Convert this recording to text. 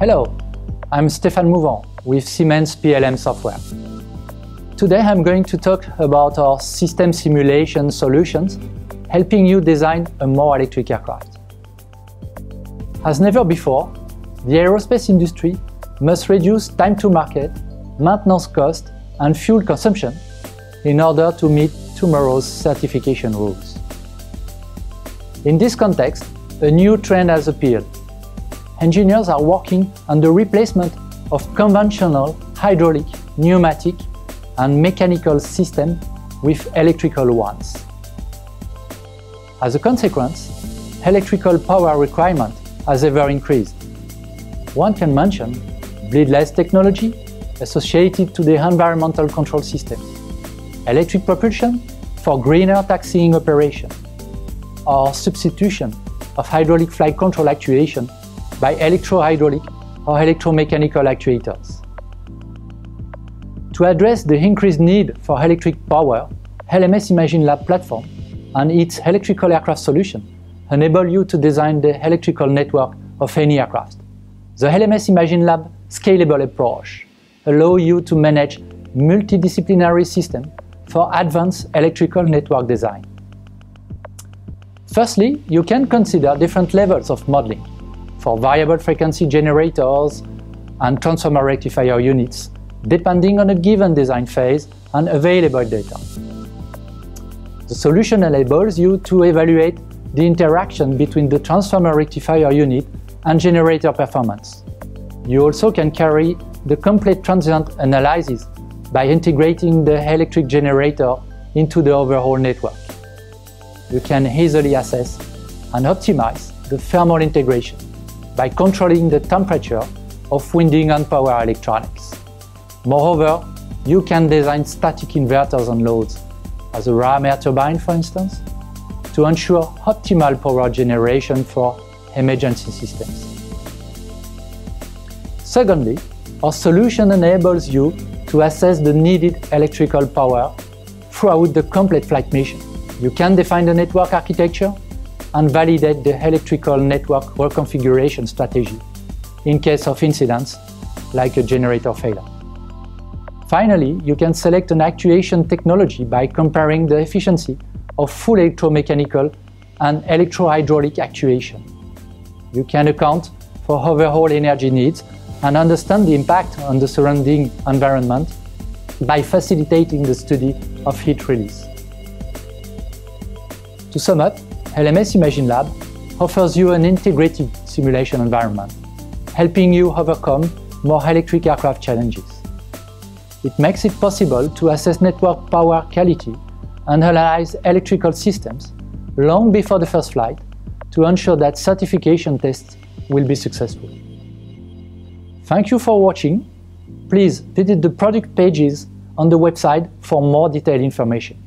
Hello, I'm Stéphane Mouvand with Siemens PLM Software. Today I'm going to talk about our system simulation solutions helping you design a more electric aircraft. As never before, the aerospace industry must reduce time to market, maintenance cost and fuel consumption in order to meet tomorrow's certification rules. In this context, a new trend has appeared. Engineers are working on the replacement of conventional hydraulic, pneumatic and mechanical systems with electrical ones. As a consequence, electrical power requirement has ever increased. One can mention bleedless technology associated to the environmental control system, electric propulsion for greener taxiing operation, or substitution of hydraulic flight control actuation by electro-hydraulic or electromechanical actuators. To address the increased need for electric power, LMS Imagine Lab platform and its electrical aircraft solution enable you to design the electrical network of any aircraft. The LMS Imagine Lab scalable approach allow you to manage multidisciplinary system for advanced electrical network design. Firstly, you can consider different levels of modeling for variable frequency generators and transformer rectifier units, depending on a given design phase and available data. The solution enables you to evaluate the interaction between the transformer rectifier unit and generator performance. You also can carry the complete transient analysis by integrating the electric generator into the overall network. You can easily assess and optimize the thermal integration by controlling the temperature of winding and power electronics. Moreover, you can design static inverters and loads, as a ram air turbine for instance, to ensure optimal power generation for emergency systems. Secondly, our solution enables you to assess the needed electrical power throughout the complete flight mission. You can define the network architecture and validate the electrical network reconfiguration strategy in case of incidents like a generator failure. Finally, you can select an actuation technology by comparing the efficiency of full electromechanical and electrohydraulic actuation. You can account for overall energy needs and understand the impact on the surrounding environment by facilitating the study of heat release. To sum up, LMS Imagine Lab offers you an integrated simulation environment, helping you overcome more electric aircraft challenges. It makes it possible to assess network power quality and analyze electrical systems long before the first flight to ensure that certification tests will be successful. Thank you for watching. Please visit the product pages on the website for more detailed information.